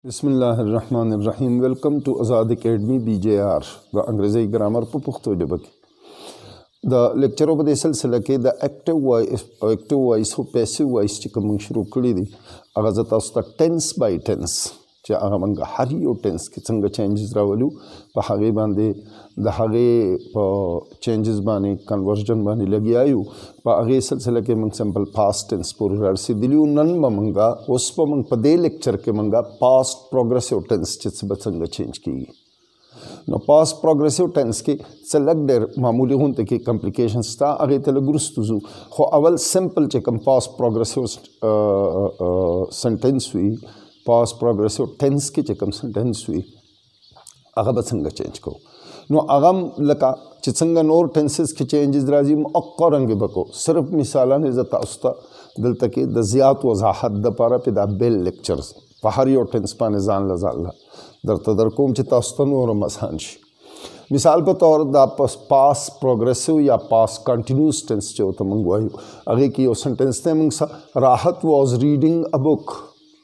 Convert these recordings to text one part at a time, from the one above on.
بسم الله الرحمن الرحیم ویلکم ټو آزاد اکیډمی بی جی آر د انګریزي ګرامر په پښتو ژبه کې د لیکچرو په دې سلسله کې د اکټیو وایس او اکټیو وایس او پیسیو وایس چې کوم شروع کړی دي هغه زه تاسو ته ټینس بای ټینس چې هغه موږ هر یو ټینس کې څنګه چینجز راولو په هغه باندې د هغې په چینجز باندې کنورژن باندې لګیا یو په هغې سلسله کې موږ سمپل پاس ټینس پورې رارسېدلي نن به موږ اوس به موږ په دې لیکچر کې موږ پاس پروګرسیو ټینس چې څه به څنګه چینج کیږي نو پاس پروګرسیو ټینس کې څه لږ ډېر معمولي غونته کې کمپلیکیشن ستا هغې ته لږ وروسته ځو خو اول سمپل چې کوم پاس پروګرسیو سنټینس وي پاس پروګرسیو ټینس کې چې کوم سنټینس وي هغه به څنګه چینج کو نو هغه لکه چې څنګه نور ټنسز کې چینجز راځي مؤقع رنګ بکو صرف مثالانه زه تاسو ته دلته کې د زیات وضاحت د لپاره په دا بیل لیکچرز په هر یو ټنس باندې ځان له ځان له درته در کوم چې تاسو ته نور مسان شي مثال په تور دا پس پاس پروګرسیو یا پاس کنټینیوس ټنس چې وته مونږ وایو هغه کې یو سنټنس ته مونږ راحت واز ریډینګ ا بوک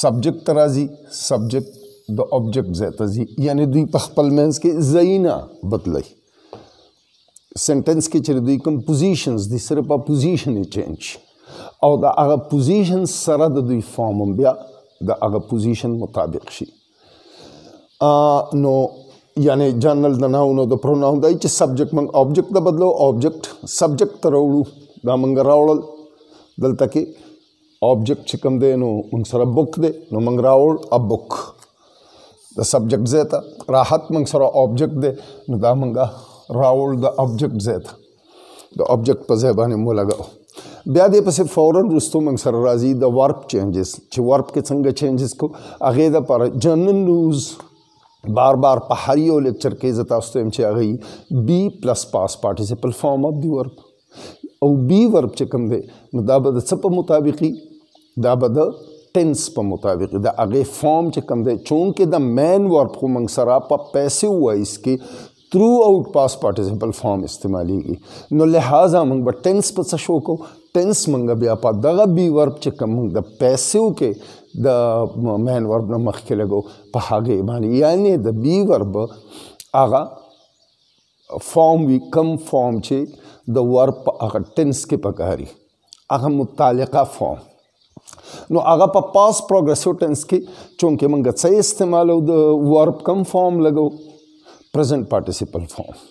سبجیکټ ته راځي سبجیکټ د آبجیکټ ځای ته ځي یعنی دوی په خپل منځ کې ځایونه بدلوي سنټنس کې چې دوی کوم پوزیشنز دي سره په پوزیشن یې چینج او د هغه پوزیشن سره د دوی فارم هم بیا د هغه پوزیشن مطابق شي نو یعنی جنرال د ناونو د پروناون دی چې سبجیکټ موږ آبجیکټ ته بدلو آبجیکټ سبجیکټ ته راوړو دا موږ راوړل دلته کې آبجیکټ چې کوم دی نو موږ سره بوک دی نو موږ راوړ ا بوک د سبجیکټ ځای ته راحت موږ سره آبجیکټ دی نو دا موږ راوړ د آبجیکټ ځای ته د آبجیکټ په ځای باندې مو لګاو بیا دې پسې فورا وروسته موږ سره راځي د ورب چینجز چې ورب کې څنګه چینجز کو هغې دپاره جنرل روز بار بار په هر یو لیکچر کې زه تاسو ته وایم چې هغه بي پلس پاس پارټیسپل فارم اف دی ورب او بی ورب چې کوم دی نو دا به د څه په مطابقي دا به د ټنس په مطابق د هغه فارم چې کوم دی چونکه د مین ورب خو موږ سره په پیسې وایس کې ترو اوټ پاس پارټیسیپل فارم استعمالیږي نو لہذا موږ به ټنس په څه شو کو ټنس موږ بیا په دغه بی ورب چې کوم د پیسو کې د مین ورب نه مخکې لګو په هغه باندې یعنی د بی ورب هغه فارم وی کم فارم چې د ورب په هغه ټنس کې پکاري هغه متعلقه فارم نو هغه په پاس پروګرسیو ټنس کې چونکه موږ څه استعمالو د ورب کم فارم لګو پریزنت پارټیسیپل فارم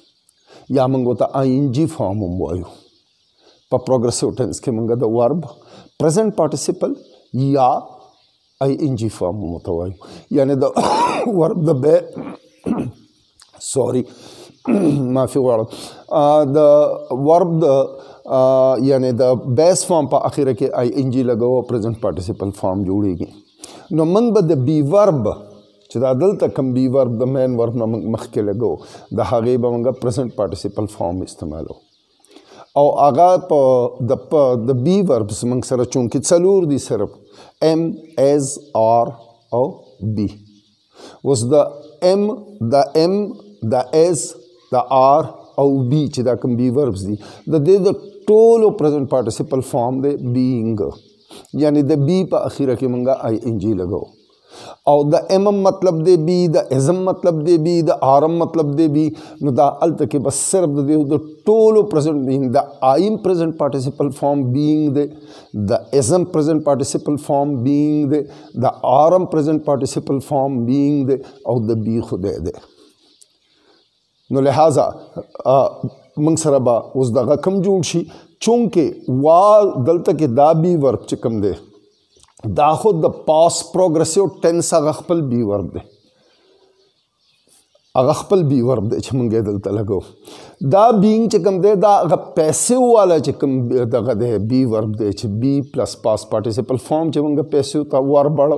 یا موږ ته آی ان جی فارم هم وایو په پروګرسیو ټنس کې موږ د ورب پریزنت پارټیسیپل یا آی ان جی فارم متوایو یعنی د ور د به سوري معافي غواړم د ورب د یعنی د بیس فارم په اخیره کې آی ان جی لګاو پریزنت پارټیسیپل فارم جوړیږي نو موږ به د بی ورب چې دا دلته کم بی ورب د مین ورب نه مخکې لګو د هغې به موږ پریزنت پارټیسیپل فارم استعمالو او هغه په د په د بی وربس موږ سره چونکی څلور دي صرف ام از ار او بی اوس د ام د ام د از د ار او بی چې دا کوم بی وربس دي د دې د ټولو پریزنټ پارټیسیپل فارم دی بینګ یعنی د بی په اخیره کې موږ آی ان جی لګو او د امم مطلب دی بی د ازم مطلب دی بی د آرم مطلب دی بی نو دا الته کې بس صرف د دې د ټولو پرزنټ بینګ د ایم پرزنټ پارټیسیپل فارم بینګ دی د ازم پرزنټ پارټیسیپل فارم بینګ دی د آرم پرزنټ پارټیسیپل فارم بینګ دی او د بی خدای دی نو لہذا موږ سره به اوس دغه کم جوړ شي چونکه وا دلته کې دا بی ورب چې کم دی دا خود د پاس پروګرسیو ټینس هغه خپل بی ورب دی هغه خپل بی ورب دی چې مونږ دلته لګو دا بینګ چې کوم دی دا هغه پیسې والا چې کوم دغه دی بی ورب دی چې بی پلس پاس پارټیسیپل فارم چې مونږ پیسې ته وربړو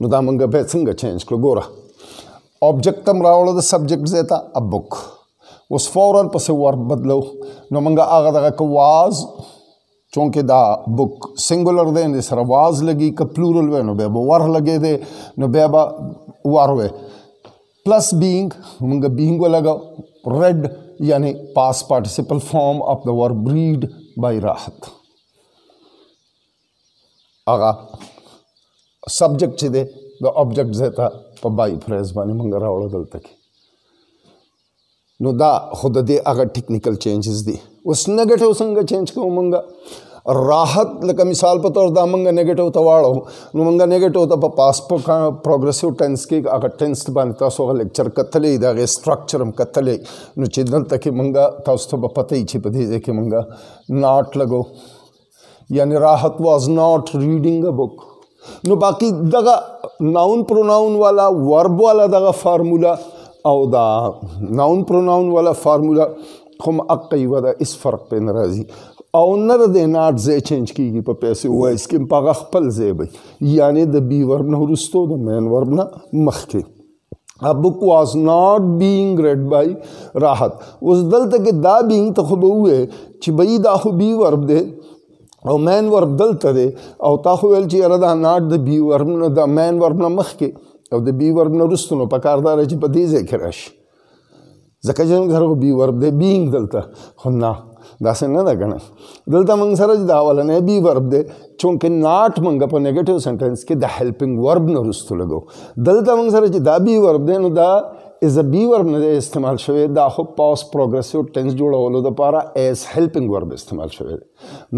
نو دا مونږ به څنګه چینج کړو ګوره آبجیکټ تم راوړو د سبجیکټ زیتا ا بوک اوس فورا پسې ور بدلو نو مونږ هغه دغه کو واز چونکه دا بوک سنگولر دی نو سره واز لګي ک پلورل وینو به ور لګي دی نو به به ور وې پلس بینګ مونږ بینګ ولګاو red یعنی past participle form of the verb read by راحت هغه سبجیکټ چې دی د آبجیکټ ځای ته په بای فرایز باندې موږ راوړو دلته کې نو دا خود دې هغه ټیکنیکل چینجز دي اوس نګټیو څنګه چینج کوو موږ راحت لکه مثال په تور دا موږ نګټیو ته واړو نو موږ نګټیو ته په پاس په پروګرسیو ټینس کې هغه ټینس باندې تاسو هغه لیکچر کتلې دا غي سټرکچر هم کتلې نو چې دلته کې موږ تاسو ته په پته چې په دې ځای کې موږ ناټ لګو یعنی راحت واز ناٹ ریډینګ ا بوک نو باقی دغه ناون پروناون والا ورب والا دغه فارمولا او دا ناون پروناون والا فارمولا کوم اقی و دا اس فرق په ناراضي او نر د ناټ زې چینج کیږي په پیسې وایس کې په خپل زې به یعنی د بی ورب نه ورستو د مین ورب نه مخکې ا بوک واز ناټ بینګ ریډ بای راحت اوس دلته کې دا بینګ ته خو به وې چې بې دا خو بی ورب دی او مین ورب دلته دی او تا خو ویل چې یاره دا ناټ د بی ورب نه د مین ورب نه مخکې او د بی ورب نه وروسته نو پکاردار چې په دې ځای کې راشي ځکه چې موږ سره بي ورب دی بینګ دلته خو نه داسې نه ده کنه دلته موږ سره چې دا اولنې بي ورب دی چونکه ناټ موږ په نیگیټیو سنټنس کې د هیلپینګ ورب نه رسته لګو دلته موږ سره چې دا بي ورب دی نو دا از ا بي ورب نه استعمال شوی دا خو پاس پروګرسیو ټنس جوړولو لپاره ایز هیلپینګ ورب استعمال شوی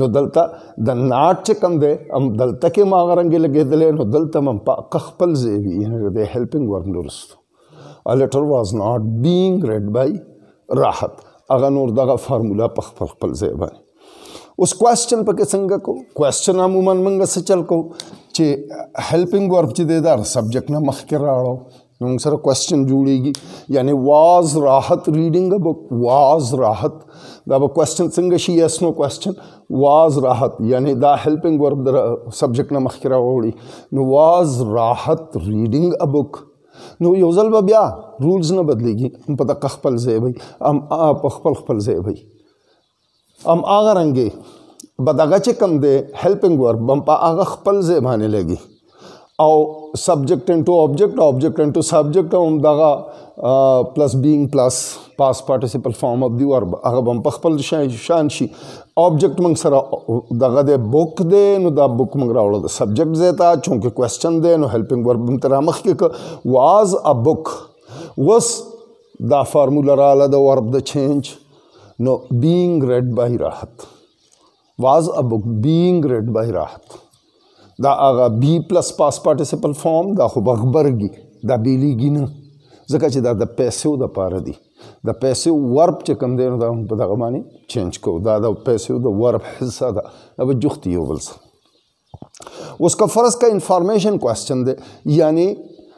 نو دلته د ناټ چې کم دی هم دلته کې ما غرنګ لګیدل نو دلته مم په خپل ځای وی د هیلپینګ ورب نه رسته A letter was not being read by راحت هغه نور دغه فارمولا په خپل خپل ځای باندې اوس کوېسچن پکې څنګه کو کوېسچن عموما موږ څه چل کو چې هیلپینګ ورب چې د دار سبجیکټ نه مخکې راړو موږ سره کوېسچن جوړیږي یعنی واز راحت ریډینګ اب واز راحت دا به کوېسچن څنګه شي یس نو کوېسچن واز راحت یعنی دا هیلپینګ ورب د سبجیکټ نه مخکې راوړي نو واز راحت ریډینګ ا بوک نو یو ځل به بیا رولز نه بدلیږي په دقه خپل ځای وي ام په خپل خپل ځای وي ام هغه رنګي بدغه چې کم دی هیلپینګ ورب بم په هغه خپل ځای باندې لګي او سبجیکټ انټو آبجیکټ آبجیکټ انټو سبجیکټ هم دغه پلس بینګ پلس پاس پارټیسیپل فارم اف دی ورب هغه بم په خپل شان شي آبجیکټ موږ سره دغه د بوک دی نو دا بوک موږ راوړو د سبجیکټ ځای ته چونکه کوېسچن دی نو هیلپینګ ورب هم تر مخ کې واز ا بوک وس دا فارموله رااله د ورب د چینج نو بینګ ریډ بای راحت واز ا بوک بینګ ریډ بای راحت دا هغه بی پلس پاس پارټیسیپل فارم دا خو بغبرګي دا بیلیږي نه ځکه چې دا د پیسو د پاره دی د پیسو ورب چې کم دی نو دا په دغه باندې چینج کو دا د پیسو د ورب حصہ ده دا به جوخت یو بل سره اوس که فرض کا انفارمیشن کوېسچن دی یعنی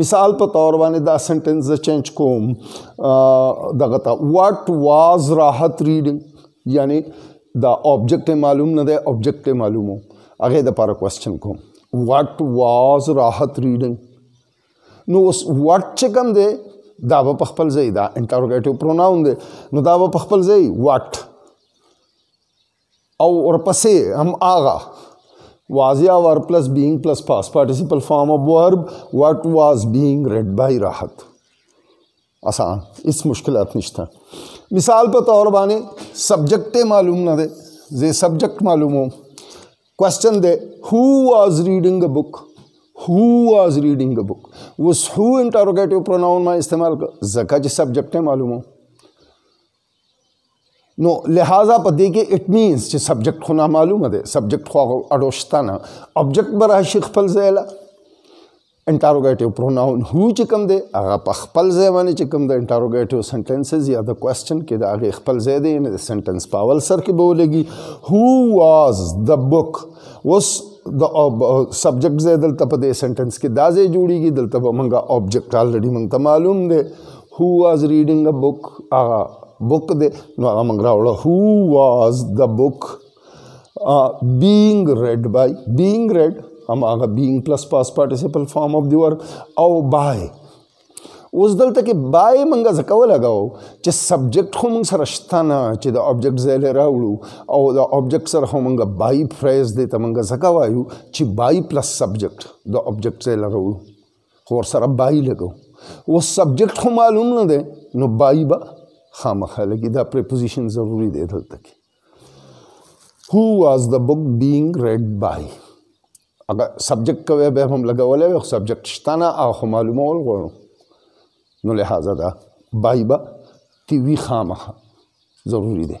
مثال په تور باندې دا سنټنس ز چینج کوم دغه تا واټ واز راحت ریډینګ یعنی دا آبجیکټ معلوم نه دی آبجیکټ معلومو هغه د لپاره کوېسچن کوم واټ واز راحت ریډینګ نو اوس واټ چې کوم دی دا په خپل ځای دا انټروګیټیو پروناون دی نو دا په خپل ځای واټ او ورپسې هم آغا واضح ور پلس بینګ پلس پاس پارټیسیپل فارم اف ورب واټ واز بینګ ریډ بای راحت آسان هیڅ مشکلات نشته مثال په تور باندې سبجیکټ معلوم نه دی زه سبجیکټ معلومو کوېشن دی هو واز ریډینګ ا بک هو واز ریډینګ ا بک وس هو انټروګیټیو پروناون ما استعمال زکه چې سبجیکټ معلومو نو لہذا په دې کې اټ مینز چې سبجیکټ خو نه معلومه ده سبجیکټ خو هغه اډوشته نه ابجیکټ به راشي خپل ځای له انټاروګیټیو پروناون هو چې کوم دی هغه په خپل ځای باندې چې کوم د انټاروګیټیو سنټنسز یا د کوېسچن کې د هغې خپل ځای دی یعنې د سنټنس په اول سر کې به ولګي هو واز د بک اوس د سبجیکټ ځای دلته په دې سنټنس کې دا ځای جوړیږي دلته به موږ آبجیکټ آلریډي موږ ته معلوم دی هو واز ریډینګ ا بوک هغه بوک دی نو هغه موږ راوړو هو واز د بوک بینګ ریډ بای بینګ ریډ هم هغه بینګ پلس پاس پارټیسیپل فارم اف دی ورک او بای اوس دلته کې بای منګه زکو لگاو چې سبجیکټ خو موږ سره شته نه چې د آبجیکټ ځای له راوړو او د آبجیکټ سره خو موږ بای فریز دی ته موږ زکو وایو چې بای پلس سبجیکټ د آبجیکټ ځای له راوړو خو ورسره بای لګو اوس سبجیکټ خو معلوم نه دی نو بای به خامخا لګي دا پریپوزیشن ضروری دی دلته کې هو واز د بوک بینګ ریډ بای اگر سبجیکټ کوي به هم لګولای او سبجیکټ شته نه او خو معلومه ول غواړو نو لہذا دا بای به تی وی خامخا ضروری دی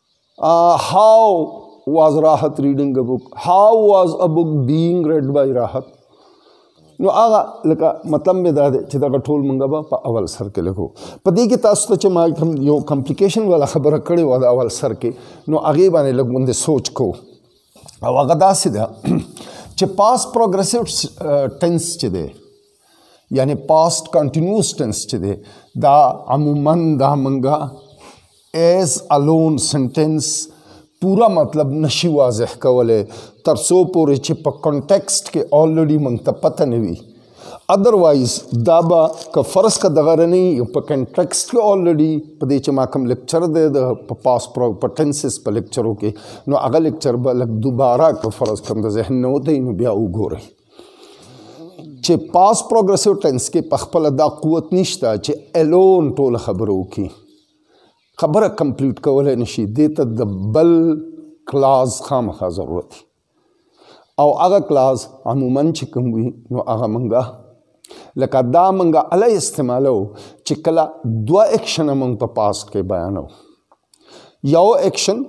Uh, how was Rahat reading a book? How was a book being read by Rahat? نو هغه لکه مطلب مې دا دی چې دا ټول مونږ به په اول سر کې لګو په دې کې تاسو ته چې ما کوم یو کمپلیکیشن والا خبره کړې و د اول سر کې نو هغه باندې لګوندې سوچ کو او هغه داسې ده چې پاس پروګرسیو ټنس چې دی یعنی پاست کنټینیوس ټنس چې دی دا عموما دا منګه ایز الون سنټنس پورا مطلب نشي واضح کوله تر څو پورې چې په کنټیکست کې الریډي مونږ ته پته نه وي اذروایز دا به که فرض کا دغه نه په کنټیکست کې الریډي په دې چې ما کوم لیکچر دی د په پاس پروپټنسز په لیکچرو کې نو هغه لیکچر به لږ دوباره که فرض کوم د ذهن نه وته نو بیا وګورئ چې پاس پروګرسیو ټنس کې په خپل دا قوت نشته چې الون ټول خبرو کې خبره کمپلیټ کولای نشي دې ته د بل کلاس خامخا ضرورت او هغه کلاس عموما چې کوم وي نو هغه منګه لکه دا منګه اله استعمالو چې کله دوا اکشن منګ په پاس کې بیانو یو اکشن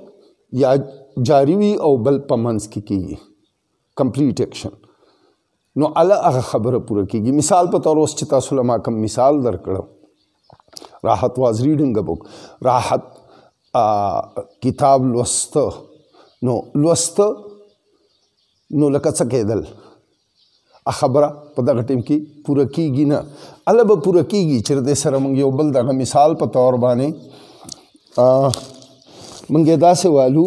یا جاری وي او بل په منځ کې کیږي کمپلیټ اکشن نو اله هغه خبره پوره کیږي مثال په تور اوس چې تاسو له ما کوم مثال درکړو راحت واز ریډینګ بوک راحت کتاب لوست نو لوست نو لکه څه کېدل خبره په دغه ټیم کې پوره کیږي نه اله به پوره کیږي چې د سره مونږ یو بل دغه مثال په تور باندې مونږ داسې والو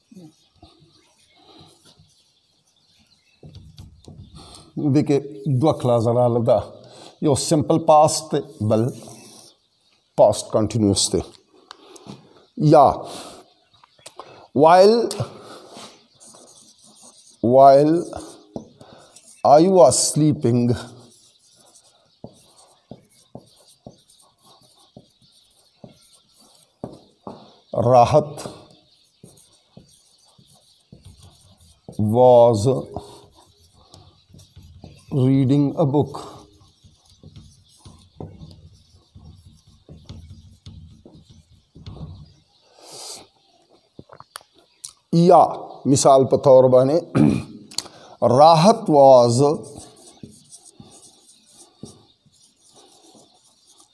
دې کې دوه کلاس رااله ده یو سمپل پاست دی بل پاست کنټینیوس دی یا وایل وایل آی واز سلیپنګ راحت واز ریډنګ ا بک یا مثال په تور باندې راحت واز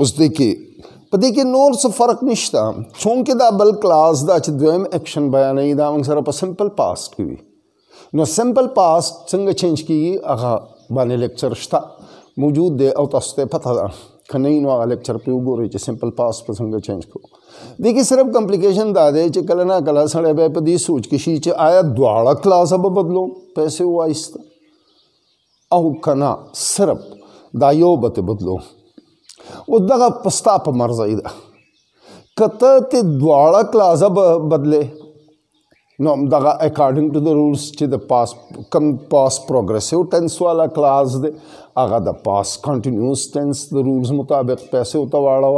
اوس دې کې په دې کې نور څه فرق نشته چونکه دا بل کلاس دا چې دویم اکشن بیانې دا موږ سره په سمپل پاست کې وي نو سمپل پاست څنګه چینج کیږي هغه باندې لیکچر شته موجود دی او تاسو ته پته ده کنه نو هغه لیکچر په وګورئ چې سمپل پاست په څنګه چینج کو دي کې صرف کمپلیکیشن دا دی چې کله نه کله سره به په دې سوچ کې شي چې آیا دواړه کلاس به بدلو پیسې وایست او کنا صرف دا یو به ته بدلو او دغه پستا په مرزای ده کته ته دواړه کلازه بدله نو دغه اکارډینګ ټو د رولز چې د پاس کم پاس پروګرسیو ټنس والا کلاس دی هغه د پاس کنټینیوس ټنس د رولز مطابق پیسې او تواړه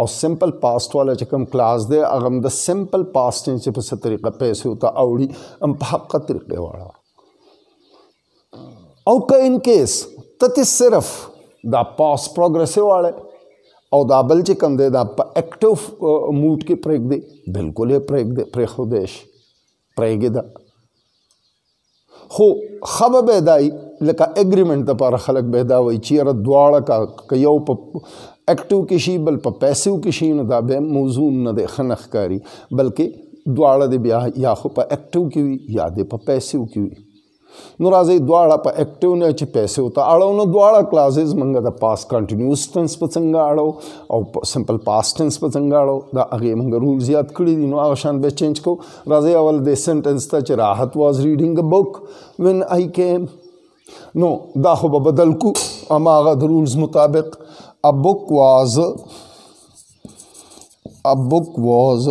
او سمپل پاست والا چې کم کلاس دی هغه د سمپل پاست ټنس په څه طریقه پیسې او ته اوړي هم په حق طریقې واړه او که ان کیس ته تی صرف دا پاس پروګرسي واړه او دا بل چې کوم دی دا په اکټیو موډ کې پرېګ دی بالکل یې پرېګ دی پرې خو دی شي پرېګې ده خو خبه به دای لکه اګریمنت د لپاره خلک به دا وای چې را دواړه کا یو په اکټیو کې شي بل په پیسیو کې شي نو دا به موضوع نه ده خنخ کاری بلکې دواړه د بیا یا خو په اکټیو کې وي یا د په پیسیو کې وي نو راځي دواړه په اکټیو نه چې پیسې وته اړو نو دواړه کلاسز منګه د پاس کنټینیوس ټنس په څنګه اړو او سمپل پاس ټنس په څنګه اړو دا هغه منګه رول زیات کړی دي نو هغه شان به چینج کو راځي اول د سنټنس ته چې راحت واز ریډینګ ا بوک وین آی کیم نو دا خو به بدل کو اما هغه د رولز مطابق ا بوک واز ا بوک واز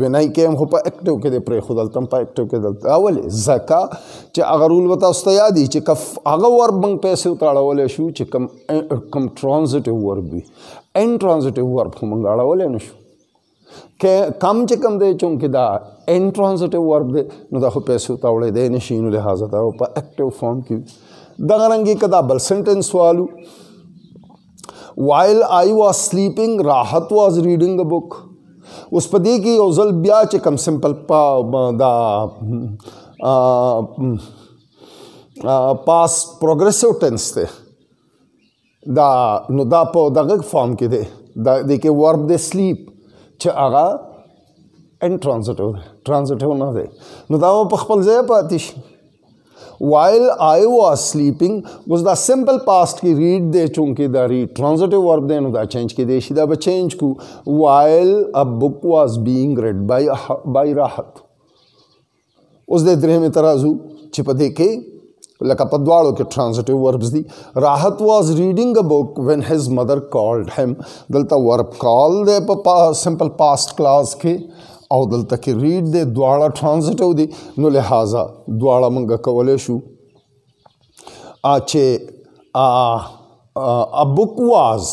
وینای کې هم خو په اکټیو کې د پرې خو دلته په اکټیو کې دلته اول زکا چې هغه رول وتا است یادې چې کف هغه ور بنګ پیسې تاړول شو چې کم کم ترانزټیو ورب وي ان ترانزټیو ورب خو مونږ اړول نه شو کې کم چې کم دی چونکه دا ان ترانزټیو ورب دی نو دا خو پیسې تاړول دی نشي نو لہذا دا په اکټیو فارم کې دغه رنګي کدا بل سنټنس والو وایل آی واز سلیپینګ راحت واز ریډینګ ا بوک اوس په دې کې یو ځل بیا چې کم سمپل په دا پاس پروګریسو ټنس ته دا نو دا په دغه فارم کې دی دا د کې ورب د سلیپ چې هغه ان ترانزټیو ترانزټیو نه دی نو دا په خپل ځای پاتې شي وائل آئی واز سلیپنگ اوس دا سمپل پاسټ کې ریډ دی چونکه دا ری ټرانزټیو ورب دی نو دا چینج کې دی شي دا به چینج کو وائل ا بوک واز بینګ ریډ بای بای راحت اوس د درې می ترازو چې په دې کې لکه په دواړو کې ټرانزټیو وربز دي راحت واز ریډینګ ا بوک وین هیز مدر کالډ هیم دلته ورب کال دی په سمپل پاسټ کلاس کې او دلته کې ریډ دی دواړه ټرانزټو دی نو لہذا دواړه موږ کولای شو چې ا بوک واز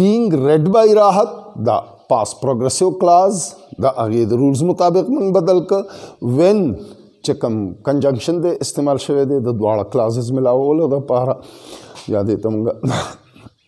بینګ ریډ بای راحت دا پاس پروګرسیو کلاز دا هغه د رولز مطابق موږ بدل ک وین چې کوم کنجنکشن دی استعمال شوی دی د دواړه کلازز ملاولو د پاره یا دې ته موږ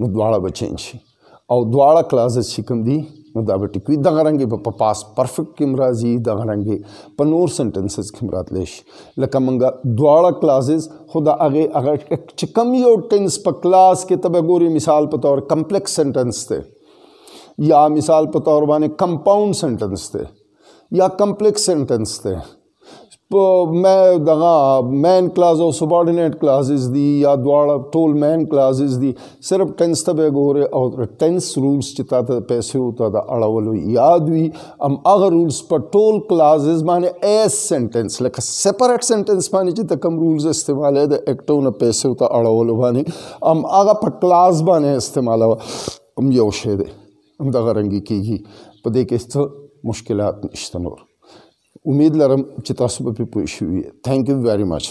نو دواړه به چینج شي او دواړه کلازز چې کوم دي نو دا به ټیک وي دغه رنګې به په پاس پرفیکټ کې هم راځي دغه رنګې په نور سنټنسز کې هم راتلی شي لکه مونږه دواړه کلازز خو د هغې هغه چې کوم یو ټنس په کلاس کې ته به ګورې مثال په طور کمپلیکس سنټنس دی یا مثال په طور باندې کمپاوند سنټنس دی یا کمپلیکس سنټنس دی په مې دغه مین کلاس او سبارډینیټ کلاسز دي یا دواړه ټول مین کلاسز دي صرف ټنس ته به ګوره او ټنس رولز چې تاسو پیسې او ته د اړولو یاد وي ام هغه رولز په ټول کلاسز باندې اس سنټنس لکه سپریټ سنټنس باندې چې تکم رولز استعمالې د اکټونه پیسې او ته اړولو باندې ام هغه په کلاس باندې استعمالو ام یو شی دی همدغه رنګي کیږي په دې کې څه مشکلات نشته نور امید لرم چې تاسو به پوه شوي ثانک یو ویری مچ